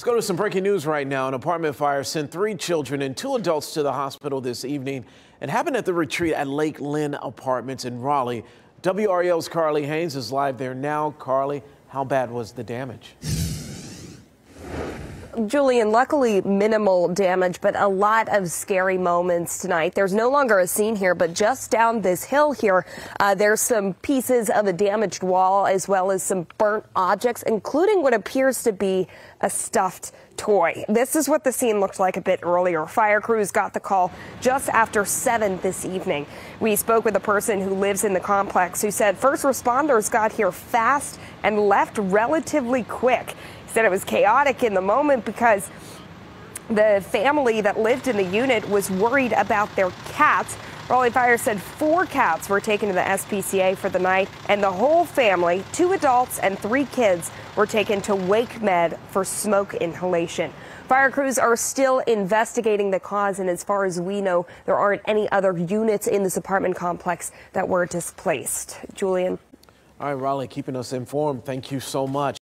Let's go to some breaking news right now. An apartment fire sent three children and two adults to the hospital this evening. It happened at the retreat at Lake Lynn Apartments in Raleigh. WRAL's Carly Haynes is live there now. Carly, how bad was the damage? Julian, luckily minimal damage, but a lot of scary moments tonight. There's no longer a scene here, but just down this hill here, uh, there's some pieces of a damaged wall as well as some burnt objects, including what appears to be a stuffed toy. This is what the scene looked like a bit earlier. Fire crews got the call just after 7 this evening. We spoke with a person who lives in the complex who said first responders got here fast and left relatively quick said it was chaotic in the moment because the family that lived in the unit was worried about their cats. Raleigh Fire said four cats were taken to the SPCA for the night, and the whole family, two adults and three kids, were taken to Wake Med for smoke inhalation. Fire crews are still investigating the cause, and as far as we know, there aren't any other units in this apartment complex that were displaced. Julian. All right, Raleigh, keeping us informed. Thank you so much.